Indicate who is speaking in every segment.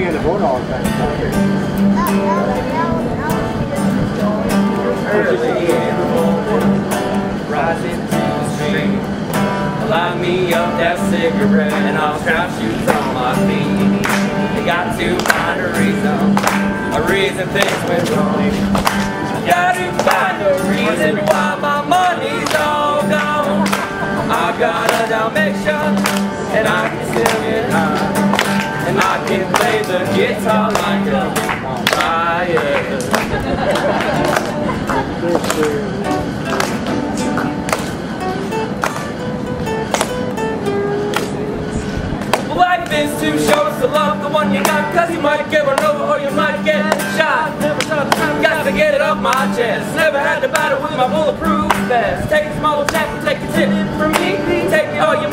Speaker 1: hang in the boat all the time.
Speaker 2: Early in the morning, rising to the street. Light me up that cigarette and I'll strap shoes on my feet. You got to find a reason, a reason things went wrong. Got to find a reason why my money's all gone. I got a Dalmatian and I can still get high. And I can play the guitar like a fire. Is too short to love the one you got Cause you might get run over or you might get shot. The got to get it off my chest. Never had to battle with my bulletproof vest. Take a small check take a tip from me. Take all your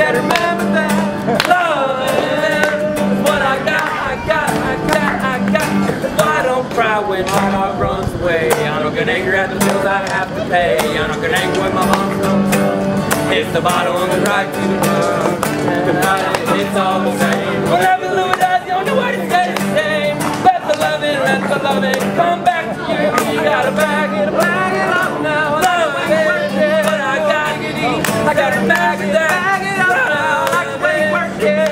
Speaker 2: Said remember that. Love what I got I got, I got, I got. I don't cry when my heart runs away? I don't get angry at the bills I have to pay. I don't get angry when my mom comes home. Hits the bottle and goes right to the Goodbye, it's all the same. Whatever Louis does, you don't know what it's the same Let the loving, let the loving come back Yeah.